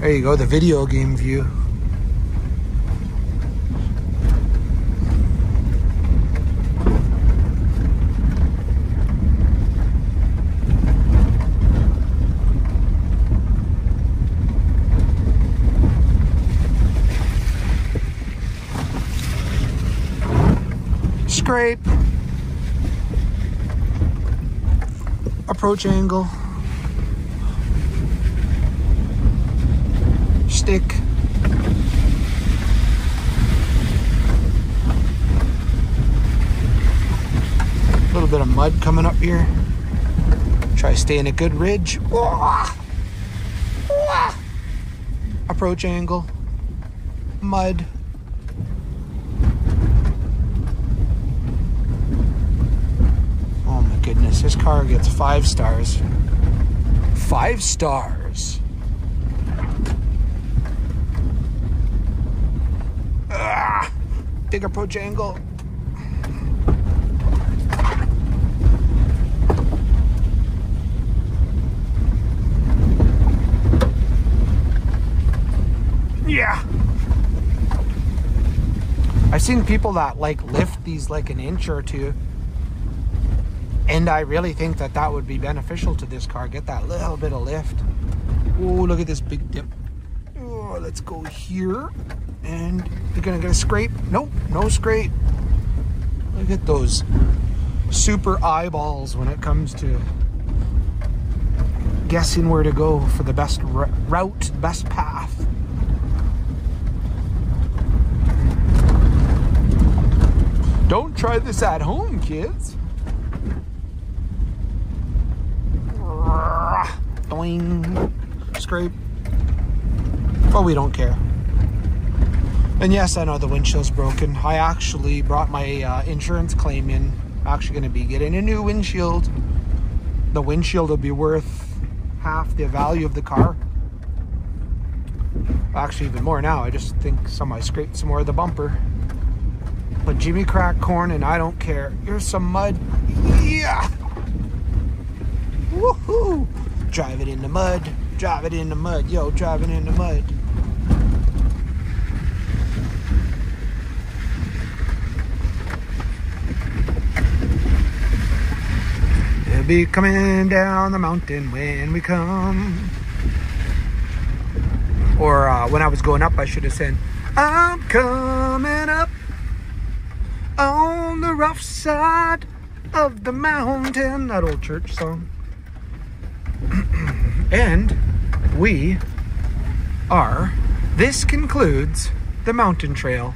There you go, the video game view. Scrape. Approach angle. Stick. A little bit of mud coming up here. Try staying a good ridge. Approach angle. Mud. Oh my goodness, this car gets five stars. Five stars. Big approach angle. Yeah. I've seen people that like lift these like an inch or two. And I really think that that would be beneficial to this car. Get that little bit of lift. Oh, look at this big dip. Let's go here. And you're gonna get a scrape. Nope, no scrape. Look at those super eyeballs when it comes to guessing where to go for the best route, best path. Don't try this at home, kids. Doing scrape. But we don't care. And yes, I know the windshield's broken. I actually brought my uh, insurance claim in. I'm actually going to be getting a new windshield. The windshield will be worth half the value of the car. Actually, even more now. I just think somebody scraped some more of the bumper. But Jimmy cracked corn and I don't care. Here's some mud. Yeah. Woohoo. Drive it in the mud. Drive it in the mud. Yo, drive it in the mud. They'll be coming down the mountain when we come. Or uh, when I was going up, I should have said, I'm coming up on the rough side of the mountain. That old church song. and we are, this concludes the mountain trail